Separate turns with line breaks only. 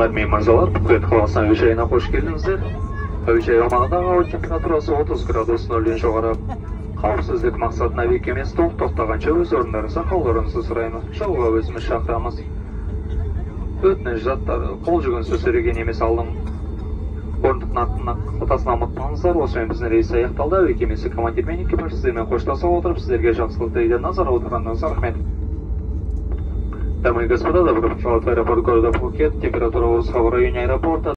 Ханымдар мен мырзалар, Пхукет қаласының әуежайына қош келдіңіздер. Әуежай аумағындағы ауа температурасы 30 градус нөлден жоғары. Қауіпсіздік мақсатына әуе кемесі толық тоқтағанша өз орындарыңызға қалуларыңызды сұраймыз. Жолға өзіміз шақырамыз. Өтініш заттары қол жүгінсіз сөйлеген емес алдым. Орындық қалтасына ұмытпаңыздар. Осымен біздің рейс аяқталды. Әуе кемесі командир мен экипаж сіздермен қоштаса отырып, сіздерге жақсылық тілейді. Назар аударғаныңызға рахмет. Дамы и господа, добро пожаловать в аэропорт города Пхукет. Температура воздуха в районе аэропорта